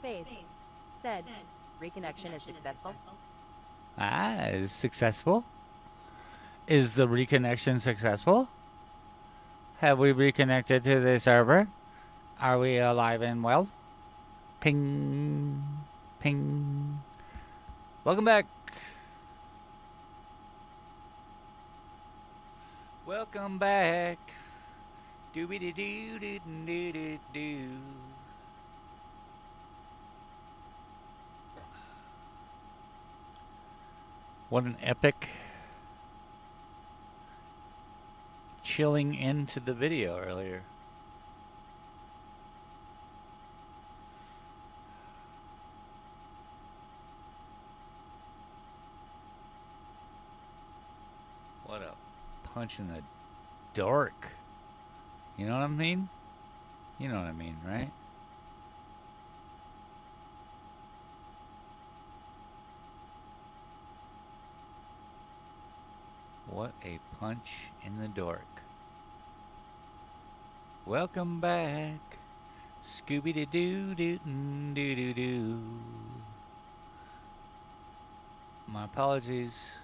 Space. Said. Reconnection is successful. Ah, is successful? Is the reconnection successful? Have we reconnected to the server? Are we alive and well? Ping, ping. Welcome back. Welcome back. Doo doo doo doo doo doo. What an epic chilling into the video earlier. What a punch in the dark. You know what I mean? You know what I mean, right? What a punch in the dark. Welcome back. Scooby Doo doo doo doo doo doo. My apologies.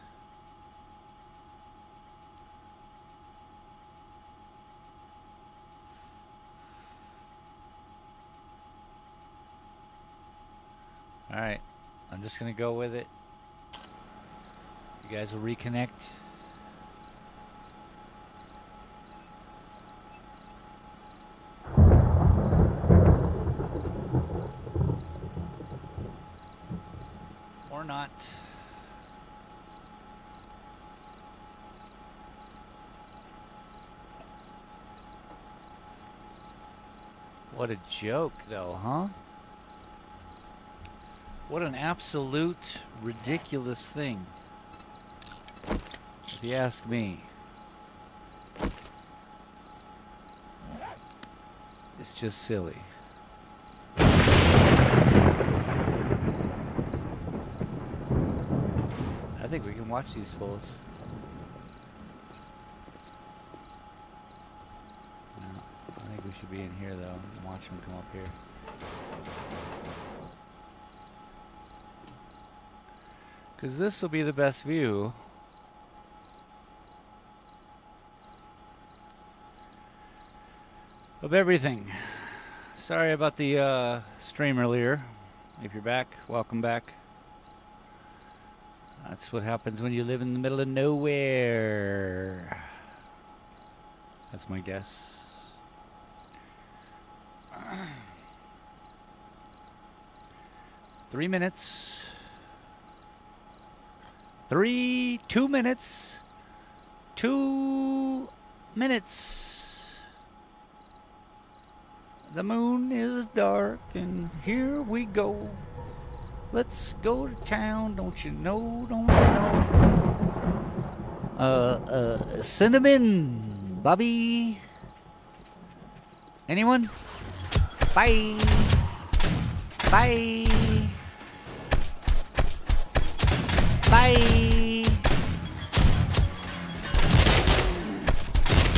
All right, I'm just gonna go with it. You guys will reconnect. What a joke, though, huh? What an absolute ridiculous thing. If you ask me. It's just silly. I think we can watch these fools. No, I think we should be in here though and watch them come up here. Because this will be the best view. Of everything. Sorry about the uh, stream earlier. If you're back, welcome back. That's what happens when you live in the middle of nowhere. That's my guess. Three minutes. Three, two minutes. Two minutes. The moon is dark, and here we go. Let's go to town, don't you know, don't you know? Uh, uh, cinnamon, Bobby. Anyone? Bye. Bye. Bye.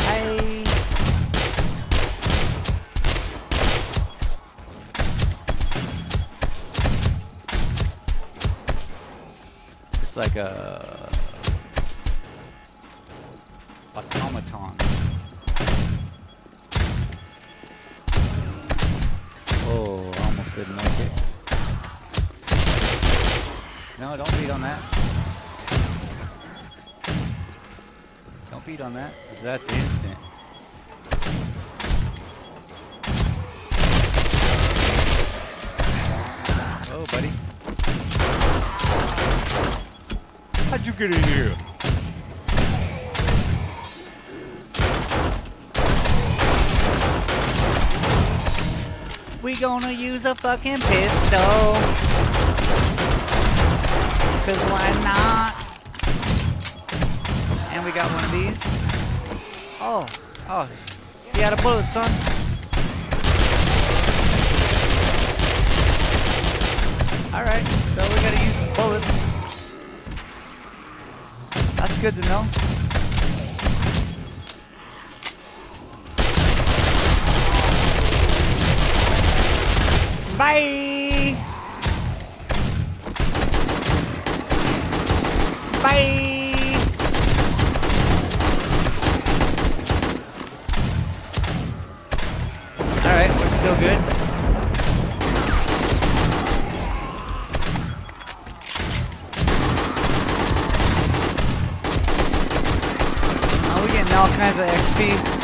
Bye. It's like a automaton. Didn't make it. No, don't beat on that. Don't beat on that, that's instant. Oh, buddy. How'd you get in here? Gonna use a fucking pistol. Cause why not? And we got one of these. Oh, oh, you got a bullet, son. Alright, so we gotta use some bullets. That's good to know. Bye! Bye! Alright, we're still good. We're getting all kinds of XP.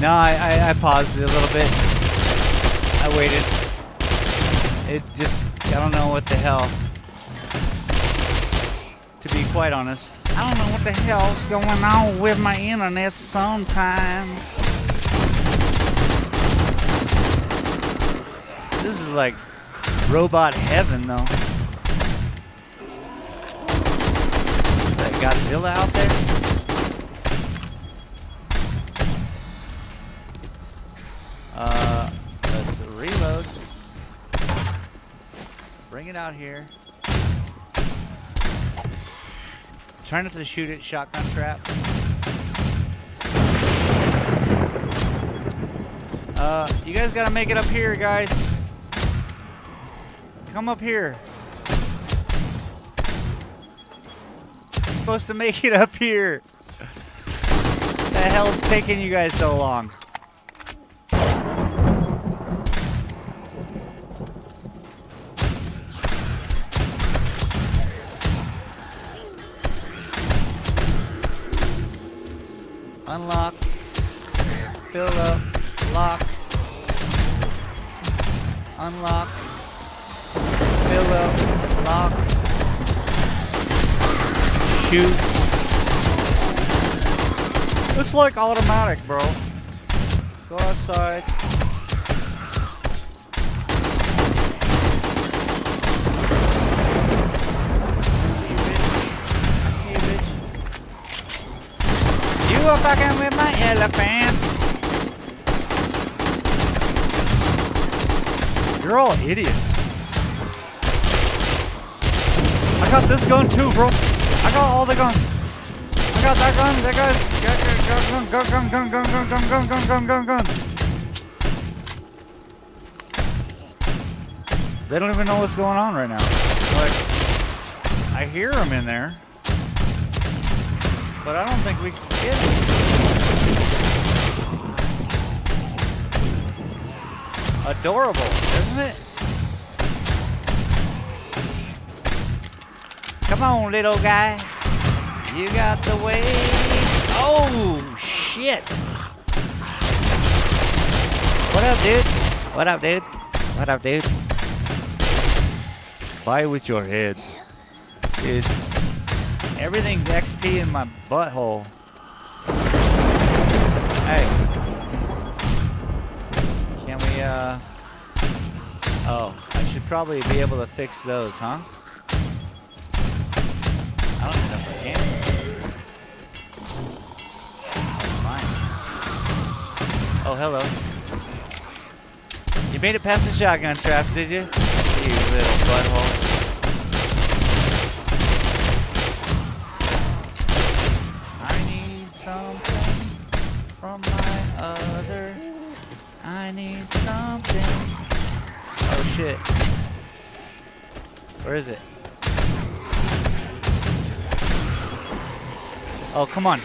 No, I, I, I paused it a little bit. I waited. It just, I don't know what the hell. To be quite honest, I don't know what the hell's going on with my internet sometimes. This is like robot heaven, though. That Godzilla out there? It out here. Try not to shoot it, shotgun trap. Uh, you guys gotta make it up here, guys. Come up here. Supposed to make it up here. The hell's taking you guys so long? Fill. Lock. Unlock. Fill up. Lock. Shoot. It's like automatic, bro. Go outside. See you, bitch. See you, bitch. You are fucking with my elephant. You're all idiots. I got this gun too, bro. I got all the guns. I got that gun, that guy's gun, gun, gun, gun, gun, gun, gun, gun, gun, gun, gun, gun. They don't even know what's going on right now. Like, I hear them in there, but I don't think we can get them. Adorable, isn't it? Come on, little guy. You got the way. Oh, shit. What up, dude? What up, dude? What up, dude? Fight with your head. Dude. Everything's XP in my butthole. Hey. Uh... Oh, I should probably be able to fix those, huh? I don't know if I can. Fine. Oh, hello. You made it past the shotgun traps, did you? You little butthole. Something. Oh shit. Where is it? Oh, come on.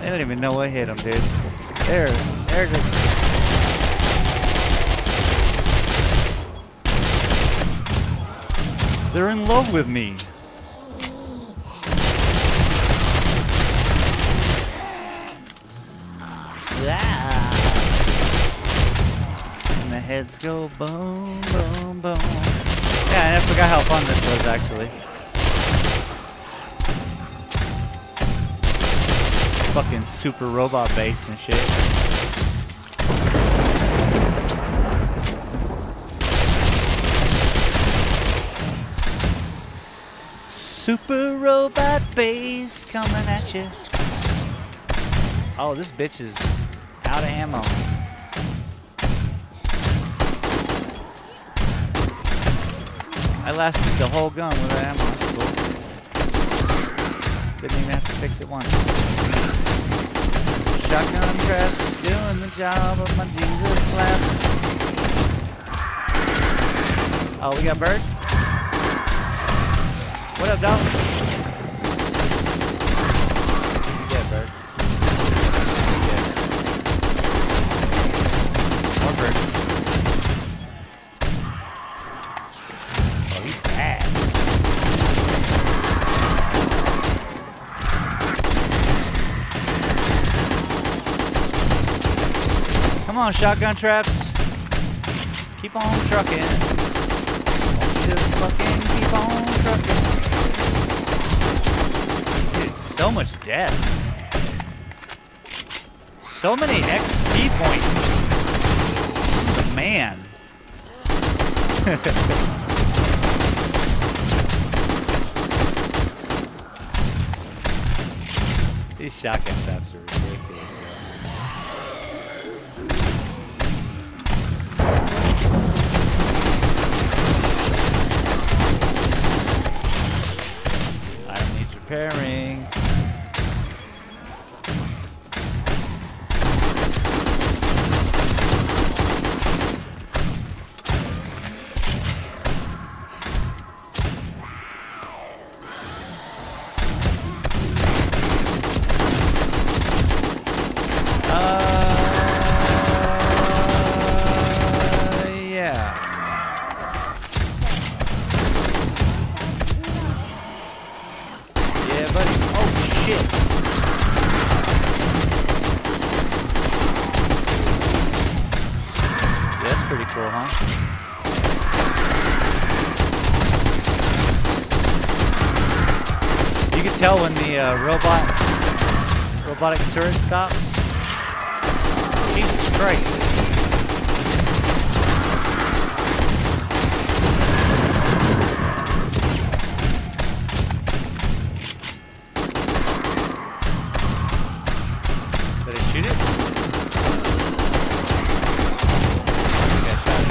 They don't even know what hit them, dude. There's, there. They're in love with me. Yeah. And the heads go boom, boom, boom. Yeah, I forgot how fun this was actually. Fucking super robot bass and shit. Super robot bass coming at you. Oh, this bitch is out of ammo. I lasted the whole gun with that ammo. Didn't even have to fix it once. Shotgun traps doing the job of my Jesus flaps. Oh, we got bird. What up, dog? Yeah, bird. Yeah. More bird. Oh, he's fast. Come on, shotgun traps. Keep on trucking. Just fucking keep on trucking. So much death. So many XP points. Man. These shotgun traps are ridiculous. man. Huh? You can tell when the uh, robot robotic turret stops. Jesus Christ. Did I shoot it? Okay, I shot it.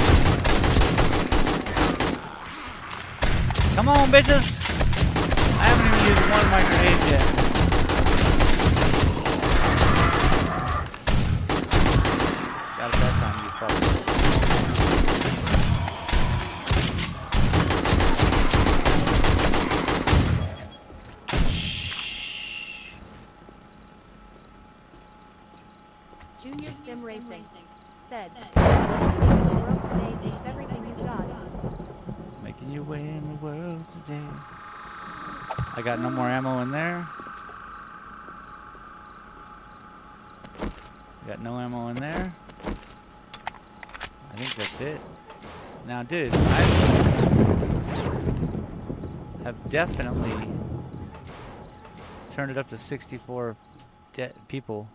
Come on, bitches! I haven't even used one of my grenades yet. Got it that time, you fucker. Junior Sim Racing said, "The world today takes everything you got." Making your way in the world today. I got no more ammo in there. Got no ammo in there. I think that's it. Now, dude, I have definitely turned it up to 64 de- people,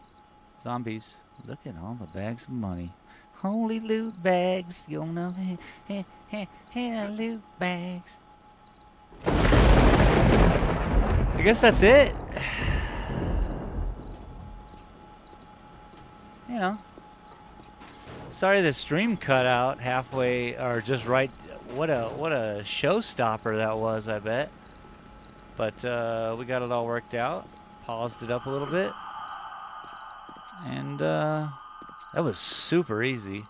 zombies. Look at all the bags of money. Holy loot bags, gonna hit, hit, hit, hit loot bags. I guess that's it. You know. Sorry the stream cut out halfway or just right what a what a showstopper that was, I bet. But uh, we got it all worked out. Paused it up a little bit. And uh, that was super easy.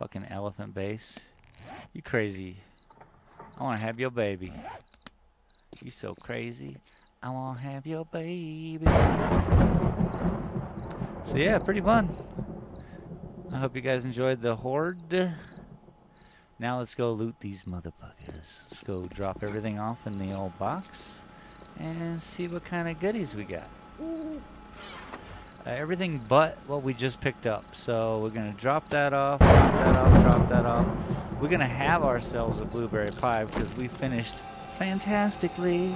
Fucking elephant base. You crazy. I want to have your baby. You so crazy. I want to have your baby. So yeah, pretty fun. I hope you guys enjoyed the horde. Now let's go loot these motherfuckers. Let's go drop everything off in the old box and see what kind of goodies we got. Uh, everything but what we just picked up. So we're gonna drop that off, drop that off, drop that off. We're gonna have ourselves a blueberry pie because we finished fantastically.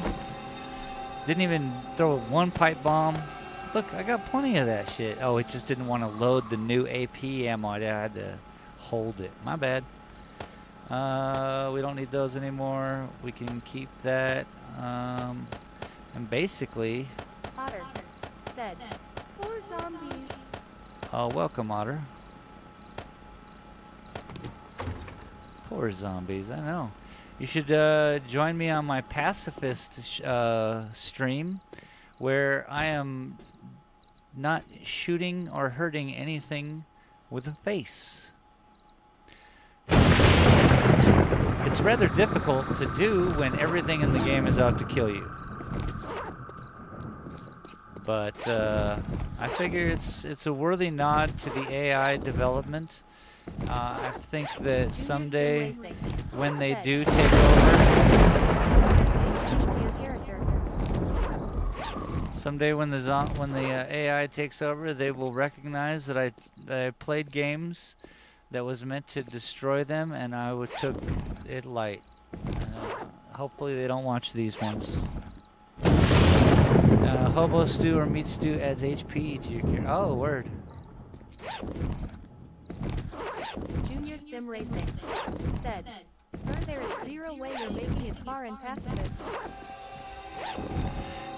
Didn't even throw one pipe bomb. Look, I got plenty of that shit. Oh, it just didn't want to load the new AP ammo. I had to hold it. My bad. Uh, we don't need those anymore. We can keep that. Um, and basically, Otter said, Poor zombies. oh, welcome, Otter. Poor zombies, I know. You should uh, join me on my pacifist sh- uh, stream where I am not shooting or hurting anything with a face. It's rather difficult to do when everything in the game is out to kill you. But uh, I figure it's it's a worthy nod to the AI development. Uh, I think that someday when they do take over, someday when the when the uh, AI takes over, they will recognize that I that I played games that was meant to destroy them, and I took it light. Uh, hopefully, they don't watch these ones. Uh, hobo stew or meat stew adds HP to your character. Oh, word. Junior Sim Racing said, there is zero way you're making it far in pacifist.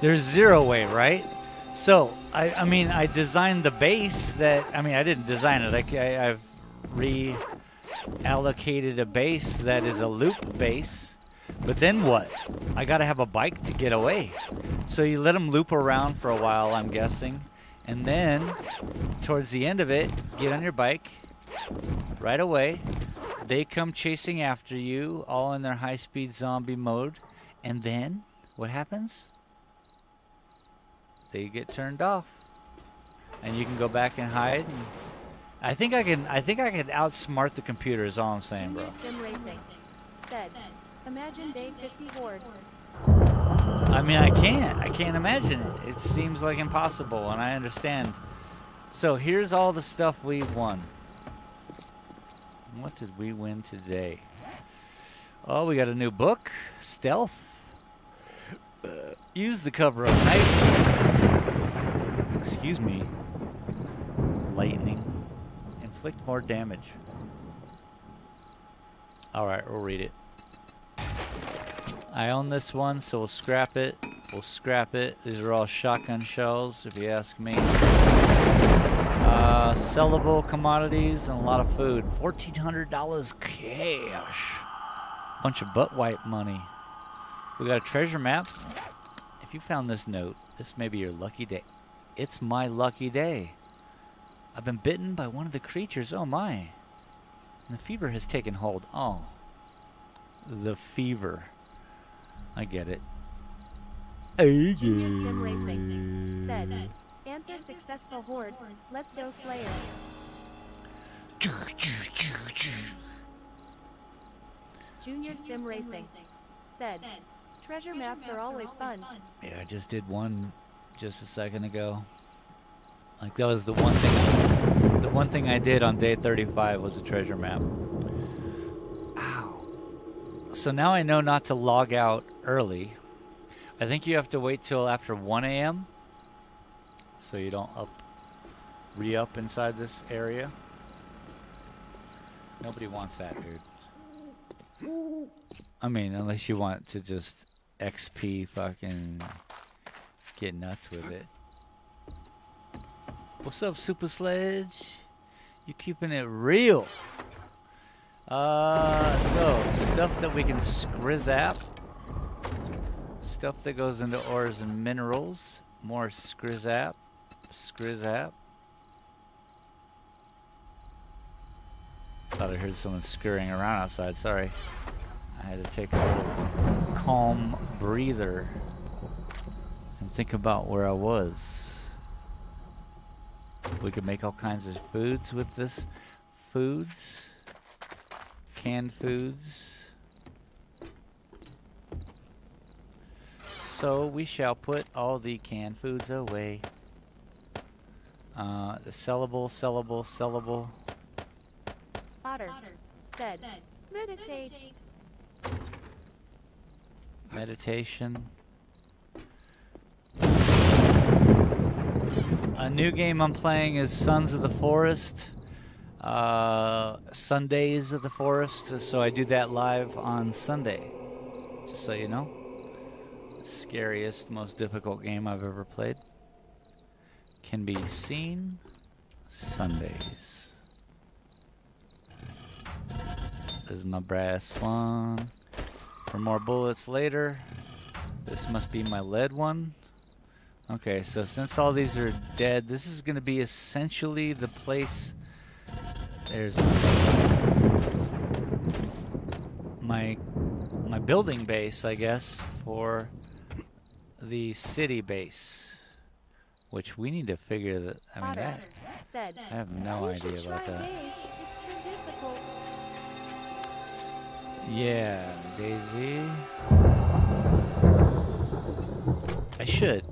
There's zero way, right? So, I, I mean, I designed the base that, I mean, I didn't design it. I, I, I've reallocated a base that is a loop base. But then what? I gotta have a bike to get away. So you let them loop around for a while, I'm guessing. And then, towards the end of it, get on your bike right away. They come chasing after you, all in their high speed zombie mode. And then, what happens? They get turned off. And you can go back and hide. And I think I can. I think I can outsmart the computer. Is all I'm saying, bro. Sim Racing said, Imagine day 50 horde. I mean, I can't. I can't imagine it. It seems like impossible, and I understand. So here's all the stuff we won. What did we win today? Oh, we got a new book, Stealth. Uh, use the cover of night. Excuse me. Lightning. Inflict more damage. All right, we'll read it. I own this one, so we'll scrap it. We'll scrap it. These are all shotgun shells, if you ask me. Uh, sellable commodities and a lot of food. $1,400 cash. Bunch of butt wipe money. We got a treasure map. If you found this note, this may be your lucky day. It's my lucky day. I've been bitten by one of the creatures. Oh my. And the fever has taken hold. Oh. The fever. I get it. I Junior Sim Racing said, Anther successful horde. Let's go Slayer. Junior Sim Racing said, Treasure maps are always fun. Yeah, I just did one just a second ago. Like that was the one thing. The one thing I did on day 35 was a treasure map. Ow. So now I know not to log out early. I think you have to wait till after 1 a.m. So you don't up re-up inside this area. Nobody wants that, dude. I mean, unless you want to just XP fucking get nuts with it. What's up, Super Sledge? You keeping it real. Uh, so stuff that we can scrizzap. Stuff that goes into ores and minerals. More scrizzap. Scrizzap. Thought I heard someone scurrying around outside. Sorry. I had to take a little calm breather think about where I was. We could make all kinds of foods with this. Foods. Canned foods. So we shall put all the canned foods away. Uh, the sellable, sellable, sellable. Otter said, meditate. Meditation. A new game I'm playing is Sons of the Forest. Uh, Sundays of the Forest. So I do that live on Sunday. Just so you know. Scariest, most difficult game I've ever played. Can be seen Sundays. This is my brass one. For more bullets later. This must be my lead one. Okay, so since all these are dead, this is going to be essentially the place. There's my my building base, I guess, for the city base, which we need to figure that. I mean, that said, I have no idea about that. So. Yeah, DayZ. I should.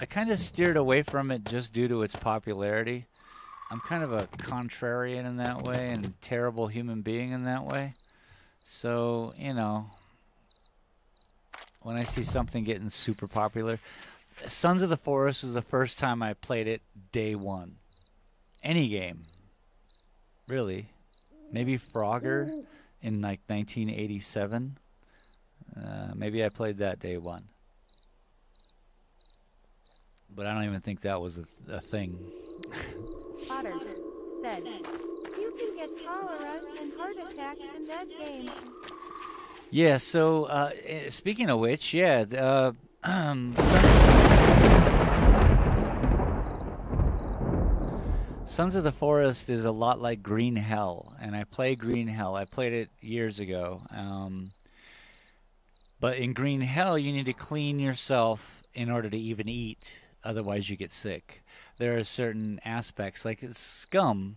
I kind of steered away from it just due to its popularity. I'm kind of a contrarian in that way and a terrible human being in that way. So, you know, when I see something getting super popular, Sons of the Forest was the first time I played it day one. Any game. Really. Maybe Frogger in like 1987. Uh, maybe I played that day one. But I don't even think that was a, a thing. Otter said, you can get cholera and heart attacks in that game. Yeah, so uh, eh, speaking of which, yeah, uh, um, Sons, Sons of the Forest is a lot like Green Hell, and I play Green Hell. I played it years ago. Um, but in Green Hell, you need to clean yourself in order to even eat, otherwise, you get sick. There are certain aspects, like it's scum,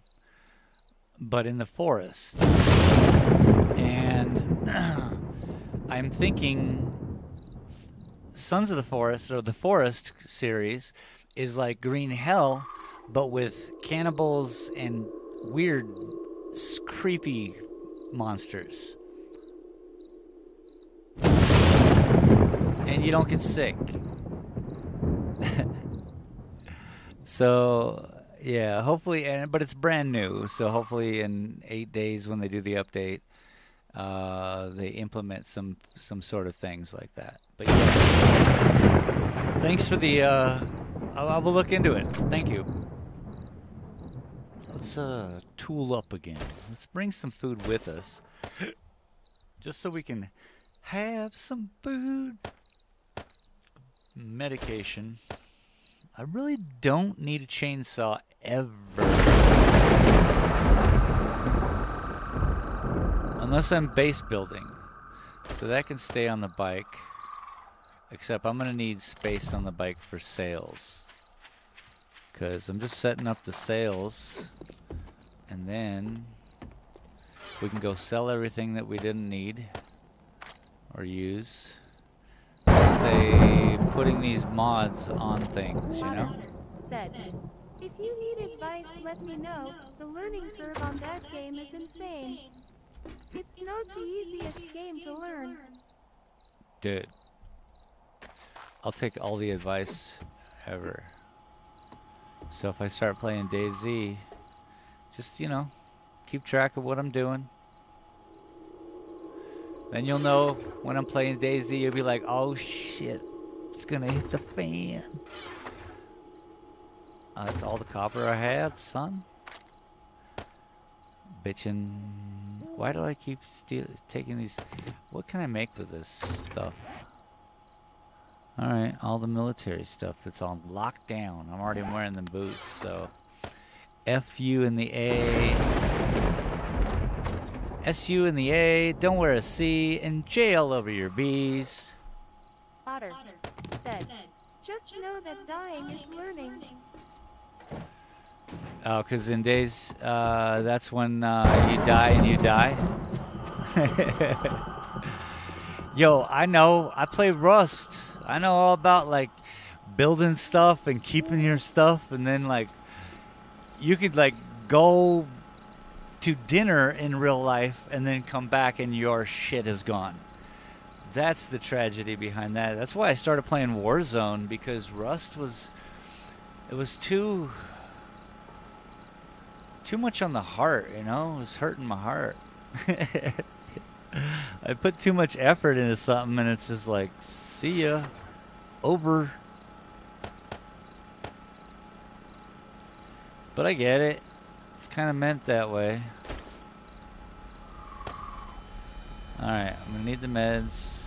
but in the forest. And I'm thinking Sons of the Forest or the Forest series is like Green Hell, but with cannibals and weird, creepy monsters. And you don't get sick. So, yeah, hopefully, and but it's brand new. So hopefully, in eight days when they do the update, uh, they implement some some sort of things like that. But yeah, thanks for the. Uh, I, I will look into it. Thank you. Let's uh, tool up again. Let's bring some food with us, just so we can have some food. Medication. I really don't need a chainsaw ever. Unless I'm base building. So that can stay on the bike. Except I'm going to need space on the bike for sails. Because I'm just setting up the sails. And then we can go sell everything that we didn't need or use. Say putting these mods on things, you know? Said, if you need advice, let me know. The learning curve on that game is insane. It's not the easiest game to learn. Dude. I'll take all the advice ever. So if I start playing DayZ, just, you know, keep track of what I'm doing. Then you'll know when I'm playing DayZ, you'll be like, oh shit, it's gonna hit the fan. Uh, that's all the copper I had, son. Bitchin'. Why do I keep steal- taking these? What can I make with this stuff? Alright, all the military stuff that's on lockdown. I'm already wearing the boots, so. F U in the A. S U in the A, don't wear a C, and J all over your B's. Otter said, just know that dying is learning. Oh, because in DayZ, uh, that's when uh, you die and you die. Yo, I know. I play Rust. I know all about like building stuff and keeping your stuff, and then like you could like go to dinner in real life and then come back and your shit is gone. That's the tragedy behind that. That's why I started playing Warzone because Rust was it was too too much on the heart, you know? It was hurting my heart. I put too much effort into something and it's just like, see ya. Over. But I get it. It's kind of meant that way. Alright, I'm going to need the meds.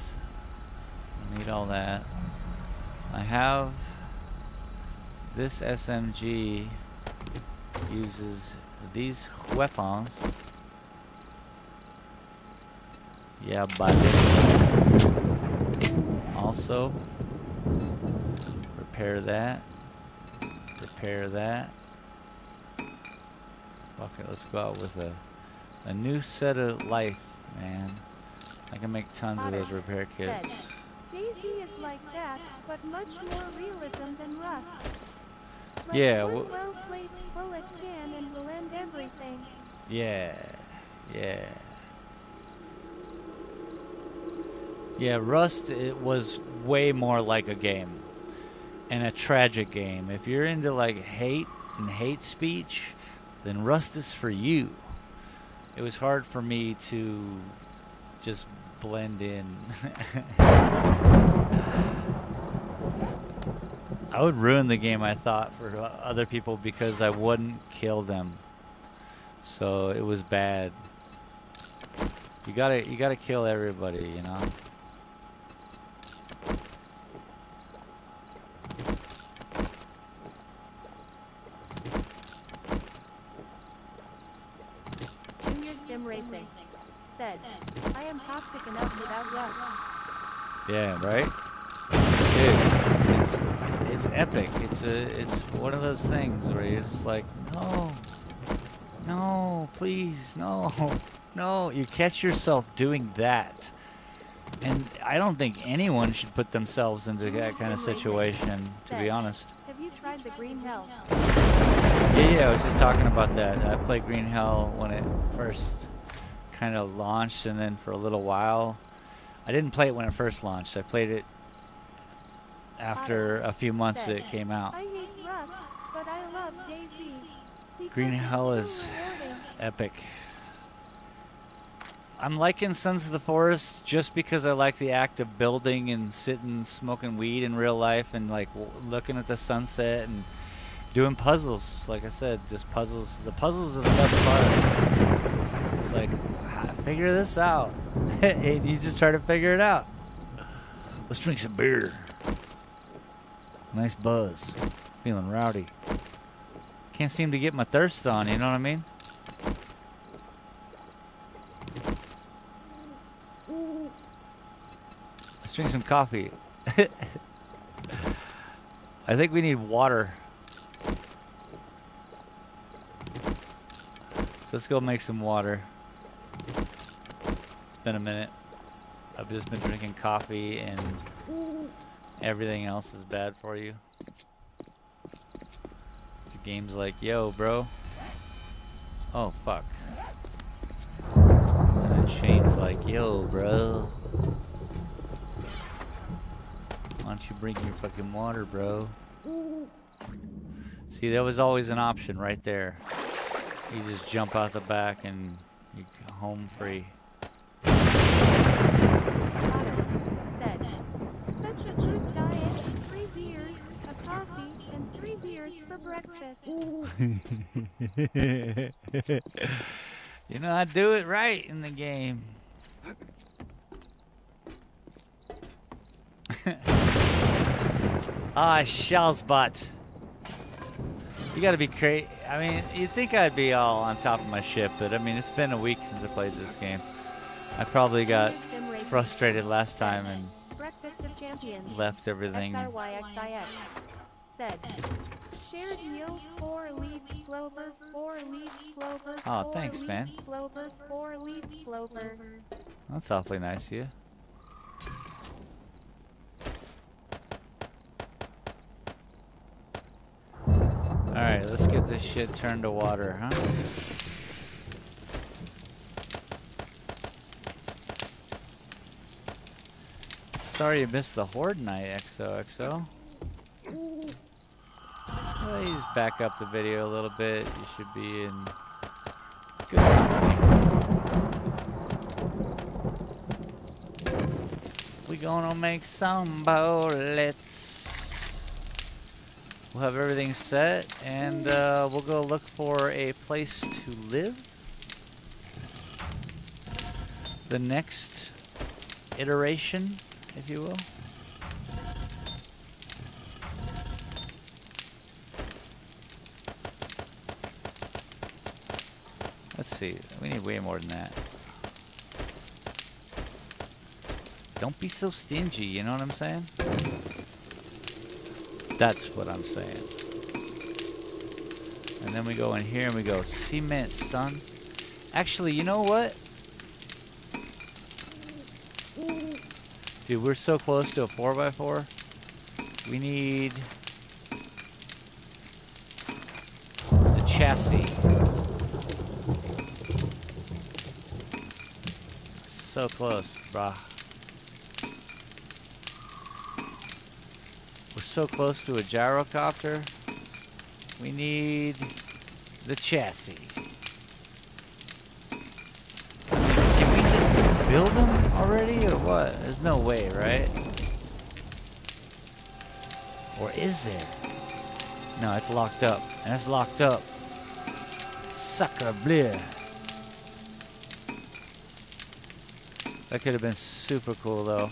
I need all that. I have this SMG uses these weapons. Yeah, buddy. Also, repair that. Repair that. Okay, let's go out with a a new set of life, man. I can make tons of those repair kits. DayZ is like that, but much more realism than Rust. Like Yeah, one well-placed bullet can and will end everything. Yeah, yeah. Yeah, Rust it was way more like a game and a tragic game. If you're into like hate and hate speech, then Rust is for you. It was hard for me to just blend in. I would ruin the game, I thought, for other people because I wouldn't kill them. So it was bad. You gotta, you gotta kill everybody, you know. Said, I am toxic enough without Rust. Yeah, right. Dude, it's it's epic. It's a it's one of those things where you're just like, no, no, please, no, no. You catch yourself doing that, and I don't think anyone should put themselves into that kind of situation. To be honest. Have you tried the Green Hell? Yeah, yeah, I was just talking about that. I played Green Hell when it first kind of launched, and then for a little while, I didn't play it when it first launched. I played it after a few months that it came out. Rust, but I love DayZ. Green Hell is epic. I'm liking Sons of the Forest just because I like the act of building and sitting smoking weed in real life and like w- looking at the sunset and doing puzzles. Like I said, just puzzles. The puzzles are the best part. It's like, "Ah, figure this out. and you just try to figure it out. Let's drink some beer. Nice buzz. Feeling rowdy. Can't seem to get my thirst on, you know what I mean? Let's drink some coffee. I think we need water. So let's go make some water. Been a minute. I've just been drinking coffee and everything else is bad for you. The game's like, yo, bro. Oh, fuck. And Shane's like, yo, bro. Why don't you bring your fucking water, bro? See, that was always an option right there. You just jump out the back and you go home free. said, such a good diet, three beers, a coffee, and three beers for breakfast. you know, I do it right in the game. Ah, shell's butt. You gotta be crazy. I mean, you'd think I'd be all on top of my shit, but I mean, it's been a week since I played this game. I probably got Junior Sim Racing frustrated last time and Breakfast of Champions. left everything. Said, shared yo four leaf clover, four leaf clover. Four thanks, man. Clover, four leaf clover. That's awfully nice of you. Alright, let's get this shit turned to water, huh? Sorry you missed the Horde night, XOXO. Please back up the video a little bit. You should be in good company. We gonna make some bullets. We'll have everything set, and uh, we'll go look for a place to live. The next iteration, if you will. Let's see. We need way more than that. Don't be so stingy, you know what I'm saying? That's what I'm saying. And then we go in here and we go, cement, son. Actually, you know what? Dude, we're so close to a 4x4. We need the chassis. So close, brah. We're so close to a gyrocopter. We need the chassis. Can we just build them already or what? There's no way, right? Or is there? No, it's locked up. It's locked up. Sucker bleu. That could have been super cool though.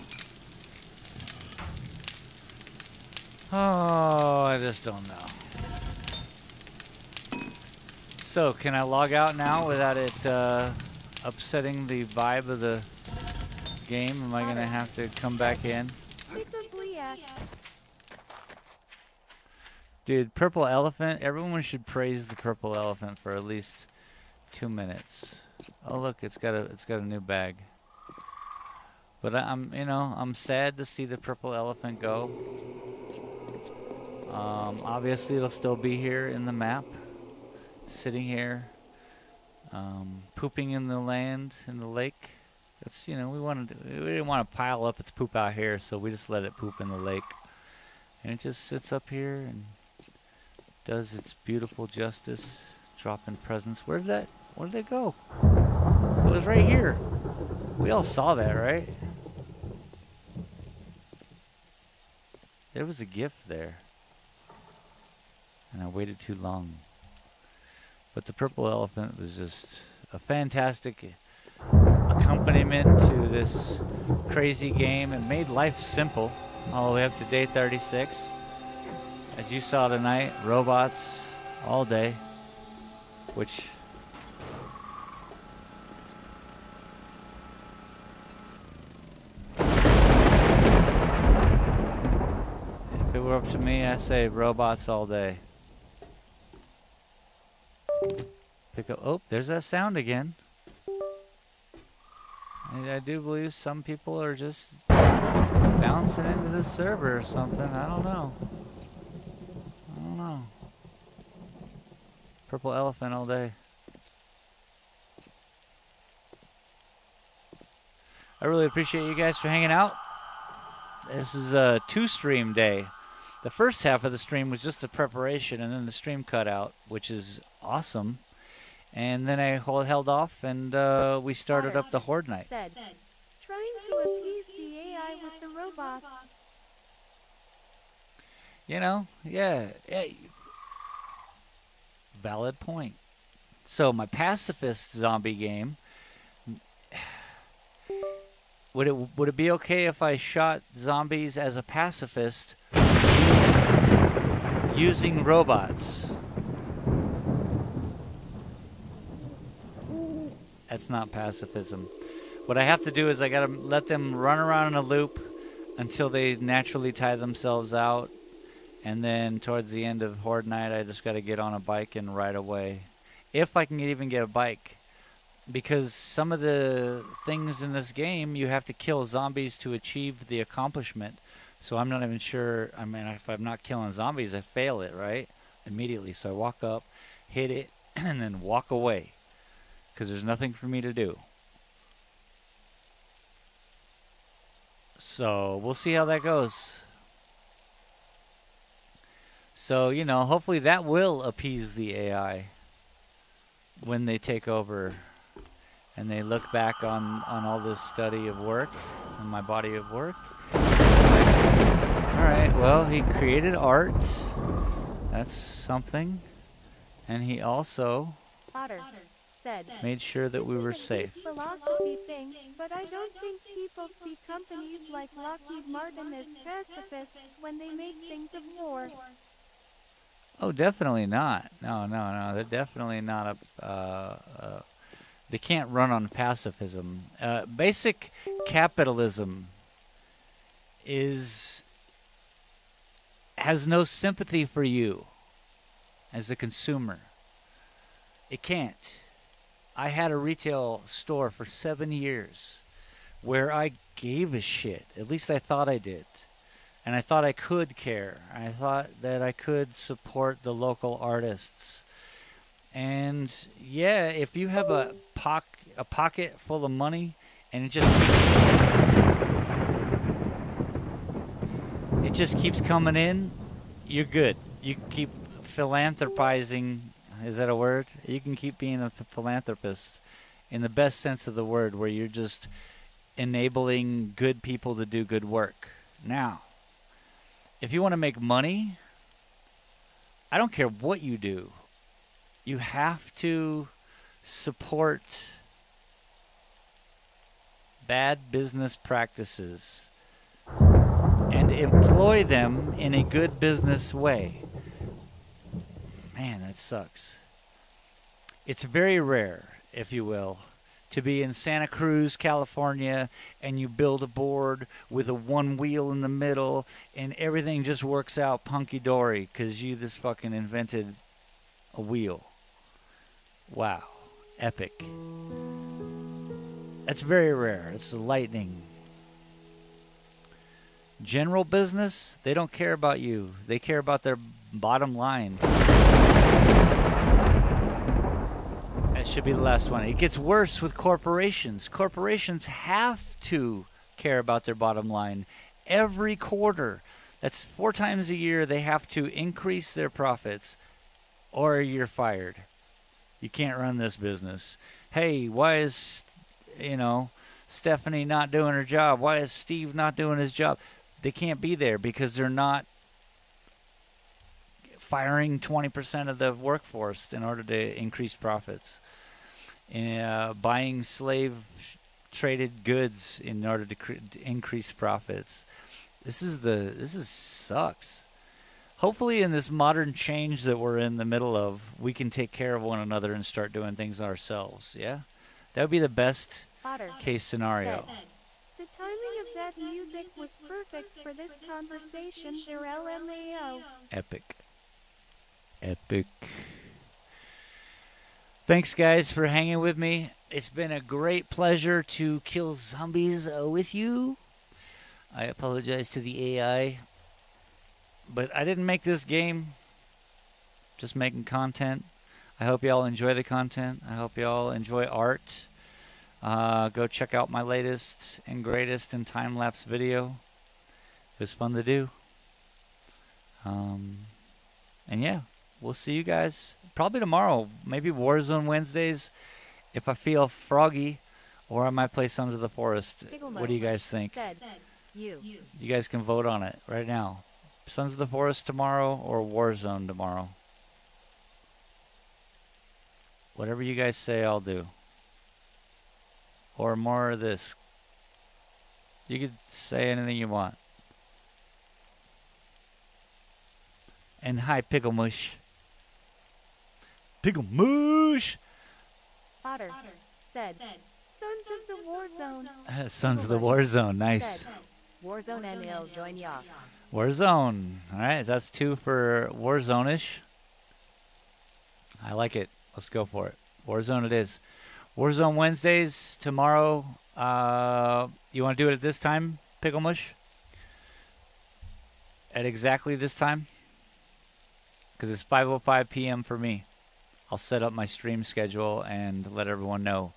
Oh, I just don't know. So, can I log out now without it uh, upsetting the vibe of the game? Am I going to have to come back in? Dude, Purple Elephant, everyone should praise the Purple Elephant for at least two minutes. Oh, look, it's got a, it's got a new bag. But I'm, you know, I'm sad to see the Purple Elephant go. Um, obviously, it'll still be here in the map, sitting here, um, pooping in the land in the lake. It's you know we wanted we didn't want to pile up its poop out here, so we just let it poop in the lake, and it just sits up here and does its beautiful justice, dropping presents. Where did that? Where did it go? It was right here. We all saw that, right? There was a gift there and I waited too long. But the purple elephant was just a fantastic accompaniment to this crazy game and made life simple all the way up to day 36. As you saw tonight, robots all day, which were up to me, I say robots all day. Pick up. Oh, there's that sound again. And I do believe some people are just bouncing into the server or something. I don't know. I don't know. Purple elephant all day. I really appreciate you guys for hanging out. This is a two stream day. The first half of the stream was just the preparation, and then the stream cut out, which is awesome. And then I hol- held off, and uh, we started up the Horde night. Said. Trying to appease the AI with the robots. You know, yeah, yeah. Valid point. So my pacifist zombie game. Would it would it be okay if I shot zombies as a pacifist using robots? That's not pacifism. What I have to do is I gotta let them run around in a loop until they naturally tie themselves out, And then towards the end of Horde Night, I just got to get on a bike and ride away. If I can even get a bike. Because some of the things in this game, you have to kill zombies to achieve the accomplishment. So I'm not even sure. I mean, if I'm not killing zombies, I fail it, right? Immediately. So I walk up, hit it, and then walk away. Because there's nothing for me to do. So we'll see how that goes. So, you know, hopefully that will appease the AI when they take over and they look back on, on all this study of work and my body of work. All right, well, he created art. That's something. And he also Otter said. made sure that This we were safe. philosophy thing, but I don't think people see companies like Lockheed Martin as pacifists when they make things of war. Oh, definitely not. No, no, no. They're definitely not a. Uh, uh, they can't run on pacifism. Uh, basic capitalism is has no sympathy for you as a consumer. It can't. I had a retail store for seven years where I gave a shit. At least I thought I did and I thought I could care. I thought that I could support the local artists. And yeah, if you have a poc- a pocket full of money and it just keeps it just keeps coming in, you're good. You keep philanthropizing. Is that a word? You can keep being a philanthropist in the best sense of the word, where you're just enabling good people to do good work. Now, if you want to make money, I don't care what you do. You have to support bad business practices and employ them in a good business way. Man, that sucks. It's very rare, if you will, to be in Santa Cruz, California, and you build a board with a one wheel in the middle, and everything just works out punky dory because you just fucking invented a wheel. Wow, epic. That's very rare. It's lightning. General business, they don't care about you. They care about their bottom line. That should be the last one. It gets worse with corporations. Corporations have to care about their bottom line every quarter. That's four times a year they have to increase their profits or you're fired. You can't run this business. Hey, why is, you know, Stephanie not doing her job? Why is Steve not doing his job? They can't be there because they're not firing 20% of the workforce in order to increase profits. Uh, buying slave traded goods in order to, cre- increase profits. This is the this is sucks. Hopefully, in this modern change that we're in the middle of, we can take care of one another and start doing things ourselves. Yeah, that would be the best Otter case scenario. That music was perfect for this conversation. Their LMAO. Epic. Epic. Thanks, guys, for hanging with me. It's been a great pleasure to kill zombies uh, with you. I apologize to the AI, but I didn't make this game. Just making content. I hope y'all enjoy the content. I hope y'all enjoy art. Uh, go check out my latest and greatest in time lapse video. It was fun to do. Um, and yeah, we'll see you guys probably tomorrow. Maybe Warzone Wednesdays if I feel froggy, or I might play Sons of the Forest. What do you guys think? Said. You. You guys can vote on it right now. Sons of the Forest tomorrow or Warzone tomorrow. Whatever you guys say, I'll do. Or more of this. You could say anything you want. And hi, Pickle Mush. Pickle Mush! Otter said. Sons of the War Zone. Sons of the Warzone, nice. Said. Warzone and ill join ya. Warzone. All right, that's two for Warzone-ish. I like it. Let's go for it. Warzone it is. Warzone Wednesdays tomorrow. Uh, you want to do it at this time, Pickle Mush? At exactly this time? Because it's 5:05 p.m. for me. I'll set up my stream schedule and let everyone know.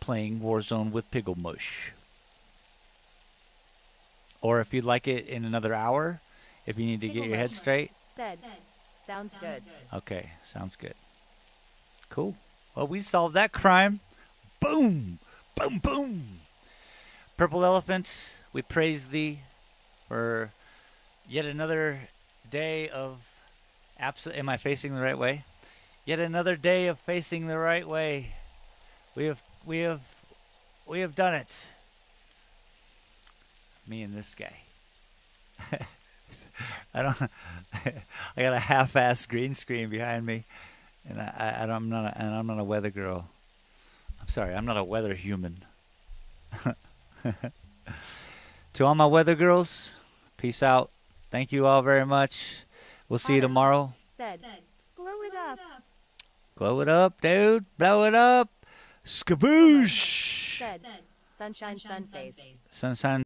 Playing Warzone with Pickle Mush. Or if you'd like it in another hour, if you need to get your head straight. Said. Sounds good. Okay, sounds good. Cool. Well, we solved that crime. Boom! Boom, boom! Purple Elephant, we praise thee for yet another day of absent. Am I facing the right way? Yet another day of facing the right way. We have, we have, we have done it. Me and this guy. I don't. I got a half-ass green screen behind me, and I, I, I'm not. A, and I'm not a weather girl. I'm sorry. I'm not a weather human. to all my weather girls, peace out. Thank you all very much. We'll see you tomorrow. Said. Blow it up. Glow it up, dude. Blow it up. Skaboosh. Said. Sunshine Sundays. Sunshine.